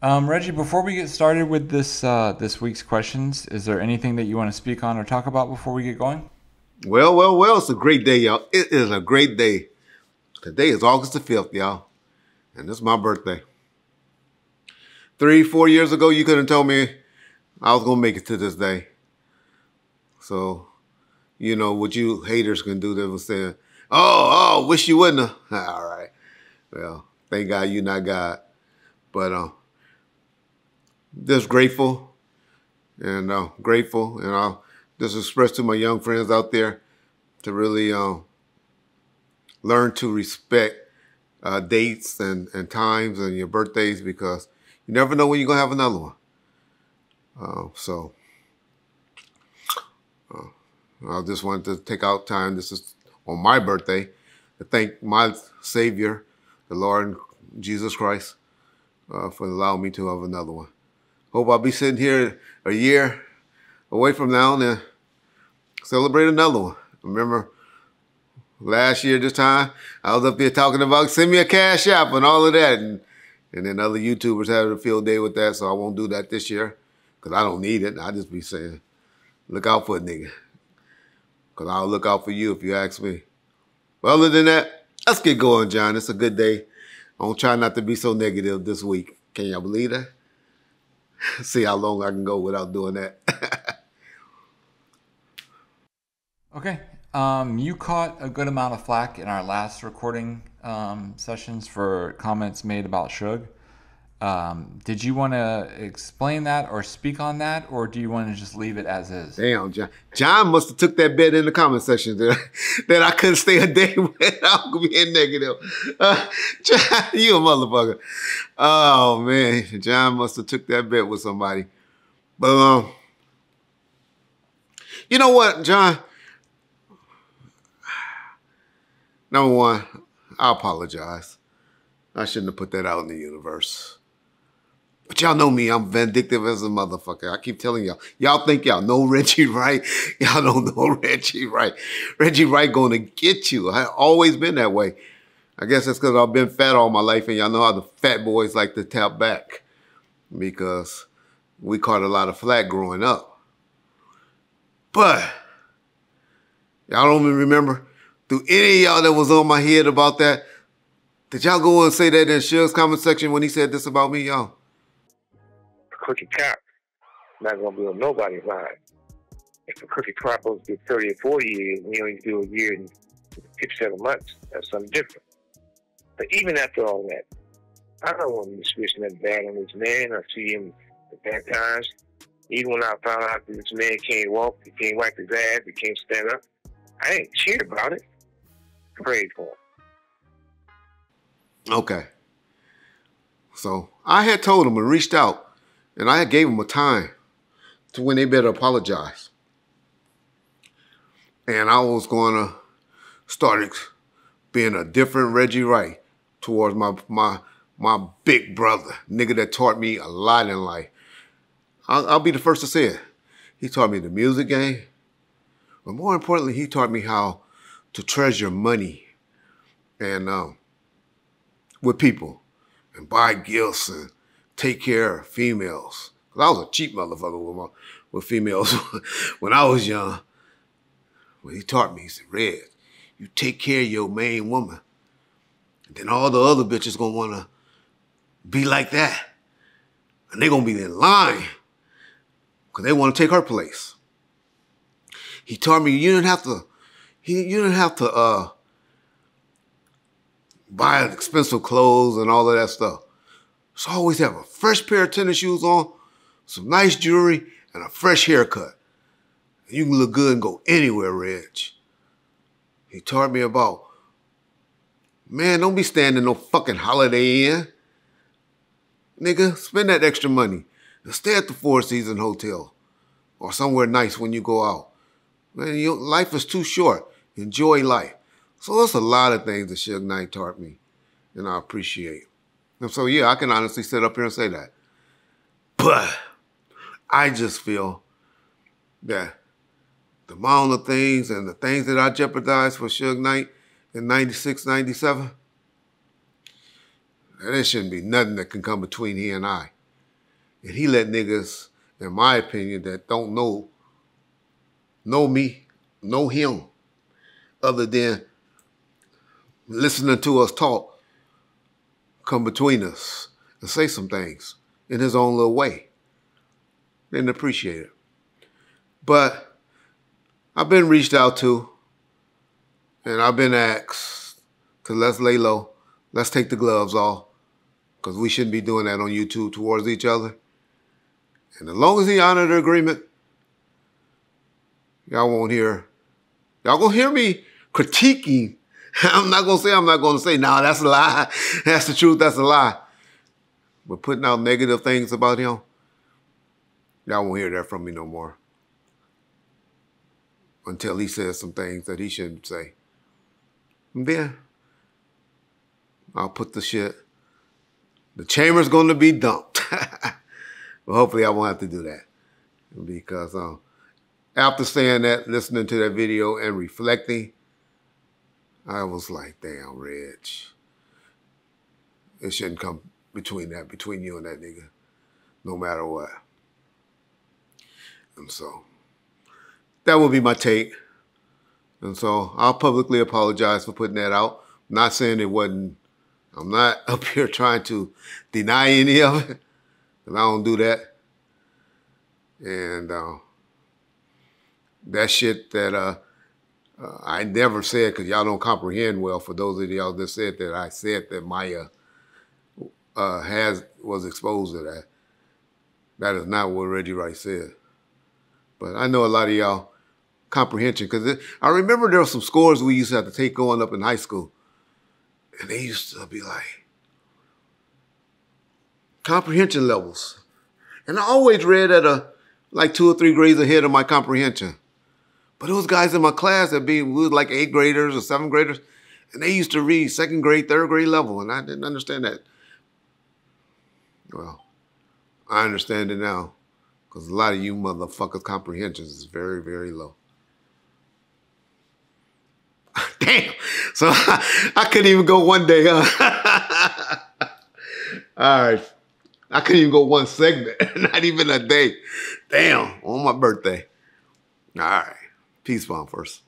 Um, Reggie, before we get started with this uh, this week's questions, is there anything that you want to speak on or talk about before we get going? Well, well, well, it's a great day, y'all. It is a great day. Today is August the 5th, y'all. And is my birthday. Three, four years ago, you couldn't tell me I was going to make it to this day. So, you know, what you haters can do, they was saying, oh, oh, wish you wouldn't have. All right. Well, thank God you're not God. But um, just grateful and uh, grateful. And I'll just express to my young friends out there to really um, learn to respect uh, dates and, and times and your birthdays because you never know when you're going to have another one. Uh, so uh, I just wanted to take out time. This is on my birthday to thank my Savior, the Lord Jesus Christ, uh, for allowing me to have another one. Hope I'll be sitting here a year away from now and celebrate another one. Remember last year this time, I was up here talking about send me a cash app and all of that. And, and then other YouTubers had a field day with that, so I won't do that this year because I don't need it. I'll just be saying, look out for a nigga. Because I'll look out for you if you ask me. But other than that, let's get going, John. It's a good day. I'm try not to be so negative this week. Can y'all believe that? See how long I can go without doing that. okay. Um, you caught a good amount of flack in our last recording um, sessions for comments made about Suge. Um, did you want to explain that or speak on that, or do you want to just leave it as is? Damn, John. John must have took that bet in the comment section that, that I couldn't stay a day without being negative. Uh, John, you a motherfucker. Oh man, John must have took that bet with somebody. But um, you know what, John? Number one, I apologize. I shouldn't have put that out in the universe. But y'all know me, I'm vindictive as a motherfucker. I keep telling y'all. Y'all think y'all know Reggie Wright. Y'all don't know Reggie Wright. Reggie Wright gonna get you. I always been that way. I guess that's because I've been fat all my life and y'all know how the fat boys like to tap back. Because we caught a lot of flack growing up. But y'all don't even remember do any of y'all that was on my head about that, did y'all go and say that in Suge's comment section when he said this about me, y'all? Crooked cop not gonna be on nobody's line. If a crooked cop goes to 30 or 40 years and he only do a year and 57 months, that's something different. But even after all that, I don't want to be switching that bad on this man. I see him at bad times. Even when I found out that this man can't walk, he can't wipe his ass, he can't stand up, I ain't cheer about it. I prayed for him. Okay. So I had told him and reached out and I gave them a time to when they better apologize. And I was going to start being a different Reggie Wright towards my my my big brother, nigga that taught me a lot in life. I'll, I'll be the first to say it. He taught me the music game, but more importantly, he taught me how to treasure money and um, with people and buy gifts and take care of females. Cause I was a cheap motherfucker with, my, with females when I was young. When he taught me, he said, Red, you take care of your main woman. And then all the other bitches gonna wanna be like that. And they gonna be in line. Cause they wanna take her place. He taught me you didn't have to, he, you didn't have to uh, buy expensive clothes and all of that stuff. So always have a fresh pair of tennis shoes on, some nice jewelry, and a fresh haircut. You can look good and go anywhere, Reg. He taught me about, man, don't be standing no fucking Holiday Inn. Nigga, spend that extra money and stay at the Four Seasons Hotel or somewhere nice when you go out. Man, your life is too short. Enjoy life. So that's a lot of things that Suge Knight taught me, and I appreciate. So, yeah, I can honestly sit up here and say that. But I just feel that the amount of things and the things that I jeopardized for Suge Knight in 96, 97, there shouldn't be nothing that can come between he and I. And he let niggas, in my opinion, that don't know know me, know him, other than listening to us talk, come between us and say some things in his own little way. Didn't appreciate it. But I've been reached out to and I've been asked to let's lay low, let's take the gloves off, because we shouldn't be doing that on YouTube towards each other. And as long as he honored the agreement, y'all won't hear, y'all gonna hear me critiquing. I'm not gonna say I'm not gonna say, no, that's a lie. That's the truth, that's a lie. But putting out negative things about him, y'all won't hear that from me no more. Until he says some things that he shouldn't say. And then I'll put the shit. The chamber's gonna be dumped. but hopefully I won't have to do that. Because um, after saying that, listening to that video and reflecting, I was like, damn, Rich. It shouldn't come between that, between you and that nigga, no matter what. And so that would be my take. And so I'll publicly apologize for putting that out. I'm not saying it wasn't, I'm not up here trying to deny any of it, and I don't do that. And uh, that shit that uh, uh, I never said because y'all don't comprehend well. For those of y'all that said that, I said that Maya uh, has was exposed to that. That is not what Reggie Wright said. But I know a lot of y'all comprehension because I remember there were some scores we used to have to take going up in high school, and they used to be like comprehension levels, and I always read at a like two or three grades ahead of my comprehension. But those guys in my class that be we like eighth graders or seventh graders, and they used to read second grade, third grade level, and I didn't understand that. Well, I understand it now, because a lot of you motherfuckers' comprehensions is very, very low. Damn. So I couldn't even go one day, huh? All right. I couldn't even go one segment, not even a day. Damn, on my birthday. All right. Peace bomb first.